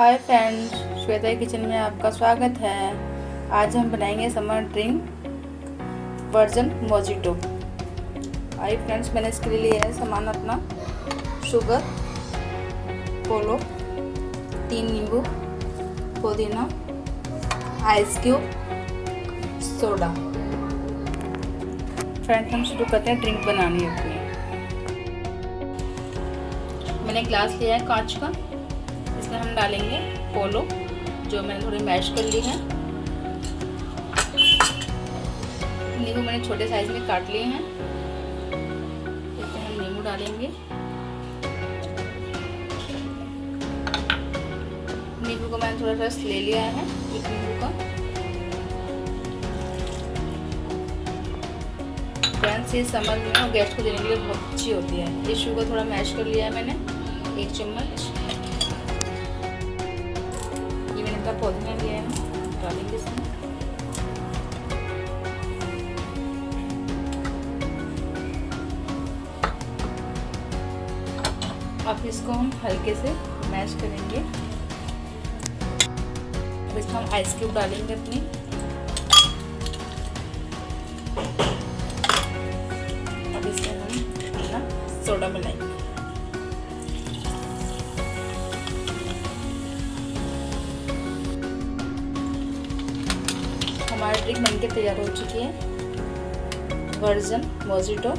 Hi friends Shweta kitchen में आपका स्वागत है। आज हम बनाएँगे summer drink virgin mojito hi friends मैंने इसके लिए लिया है सामान अपना। शुगर पोलो तीन नींबू, पुदीना आइस क्यूब सोडा फ्रेंड्स हम शुरू करते हैं ड्रिंक बनानी अपनी। मैंने ग्लास लिया है कांच का। इसमें हम डालेंगे पोलो जो मैंने थोड़ी मैश कर ली है। नींबू मैंने छोटे साइज़ में काट लिए हैं। इसमें हम नींबू डालेंगे। नींबू को मैंने थोड़ा रस ले लिया है, एक नींबू का। फ्रेंड्स ये समझ में गैस को देने के लिए बहुत अच्छी होती है। ये शुगर थोड़ा मैश कर लिया है मैंने, एक चम्मच। का पुदीना लिया है डालेंगे इसमें अब इसको हम हल्के से मैश करेंगे। अब इसमें हम आइस क्यूब डालेंगे अपनी। अब इसमें हम अपना सोडा मिलाएँगे। हमारी ड्रिंक बनके तैयार हो चुकी है। Virgin, mojito.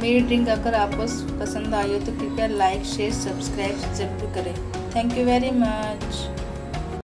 मेरी ड्रिंक अगर आपको पसंद आई हो तो कृपया लाइक, शेयर, सब्सक्राइब ज़रूर करें। Thank you very much